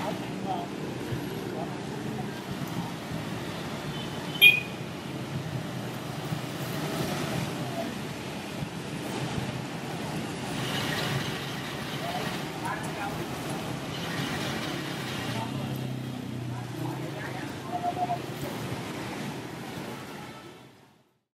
bad.